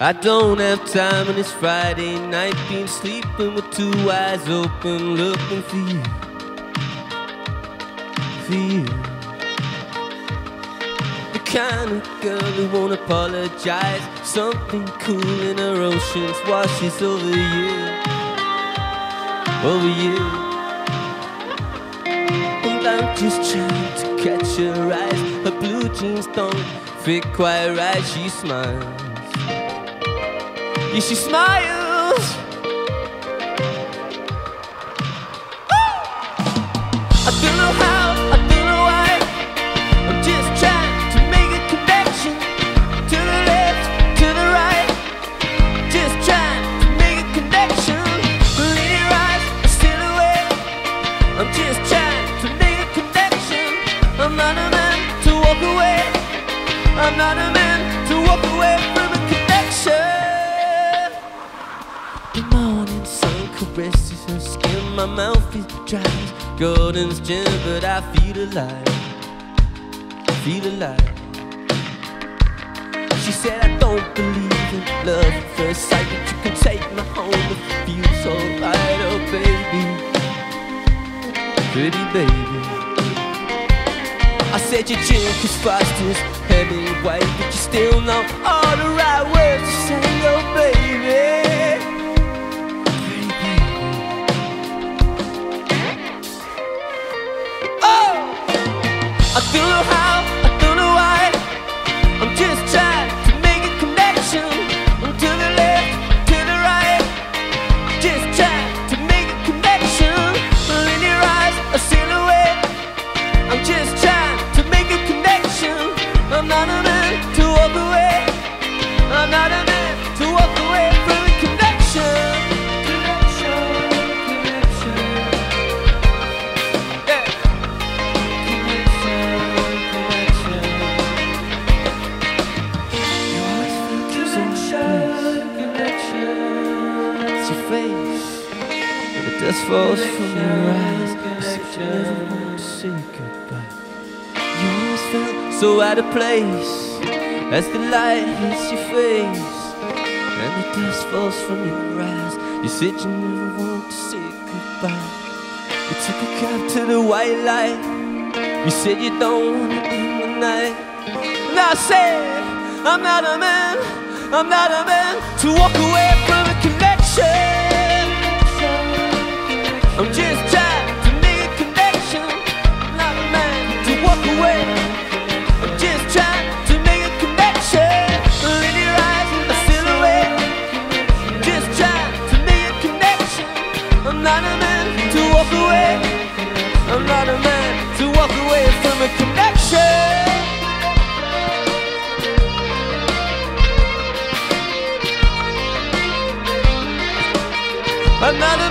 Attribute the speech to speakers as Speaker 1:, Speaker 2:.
Speaker 1: I don't have time on it's Friday night, been sleeping with two eyes open, looking for you, for you. The kind of girl who won't apologize, something cool in her oceans washes over you, over you. And I'm just trying to catch her eyes, her blue jeans don't fit quite right, she smiles. Yeah, she smiles. I don't know how, I don't know why. I'm just trying to make a connection to the left, to the right. Just trying to make a connection. In your eyes, a silhouette. I'm just trying to make a connection. I'm not a man to walk away. I'm not a man to walk away from caresses her skin. My mouth is dry Gordon's gin, but I feel alive. Feel alive. She said, I don't believe in love at first sight, but you can take me home if it feels alright, oh baby. Pretty baby. I said your drink is fast as Hemingway, but you still know all the right words to say, oh baby. I don't know dust falls from your eyes. You said you never want to say goodbye. You always felt so out of place as the light hits your face. And the dust falls from your eyes. You said you never want to say goodbye. You took a cab to the white light. You said you don't want to end the night. And I said, I'm not a man, I'm not a man to walk away from I'm not a